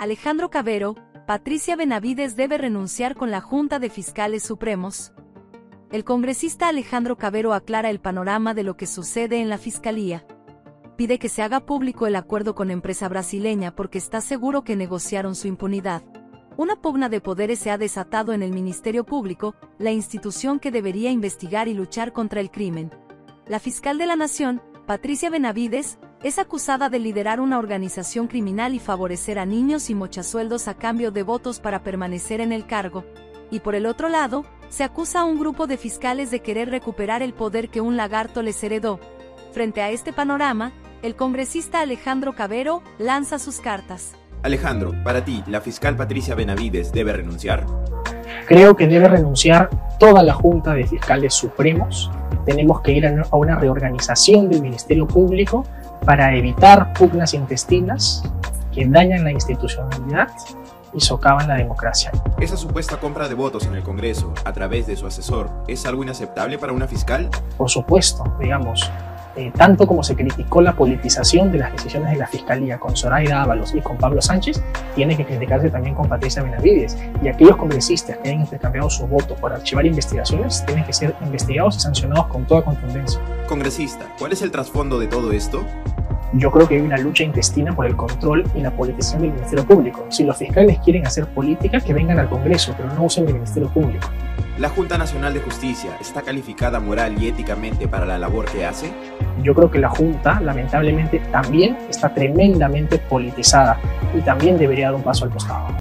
Alejandro Cabero, Patricia Benavides debe renunciar con la Junta de Fiscales Supremos. El congresista Alejandro Cabero aclara el panorama de lo que sucede en la Fiscalía. Pide que se haga público el acuerdo con empresa brasileña porque está seguro que negociaron su impunidad. Una pugna de poderes se ha desatado en el Ministerio Público, la institución que debería investigar y luchar contra el crimen. La fiscal de la Nación, Patricia Benavides, es acusada de liderar una organización criminal y favorecer a niños y mochasueldos a cambio de votos para permanecer en el cargo. Y por el otro lado, se acusa a un grupo de fiscales de querer recuperar el poder que un lagarto les heredó. Frente a este panorama, el congresista Alejandro Cabero lanza sus cartas. Alejandro, para ti, ¿la fiscal Patricia Benavides debe renunciar? Creo que debe renunciar toda la Junta de Fiscales Supremos. Tenemos que ir a una reorganización del Ministerio Público para evitar pugnas intestinas que dañan la institucionalidad y socavan la democracia. Esa supuesta compra de votos en el Congreso a través de su asesor es algo inaceptable para una fiscal? Por supuesto, digamos, eh, tanto como se criticó la politización de las decisiones de la Fiscalía con Zoraida Ábalos y con Pablo Sánchez, tiene que criticarse también con Patricia Benavides. Y aquellos congresistas que hayan intercambiado su voto por archivar investigaciones tienen que ser investigados y sancionados con toda contundencia. Congresista, ¿cuál es el trasfondo de todo esto? Yo creo que hay una lucha intestina por el control y la politización del Ministerio Público. Si los fiscales quieren hacer política, que vengan al Congreso, pero no usen el Ministerio Público. ¿La Junta Nacional de Justicia está calificada moral y éticamente para la labor que hace? Yo creo que la Junta, lamentablemente, también está tremendamente politizada y también debería dar un paso al costado.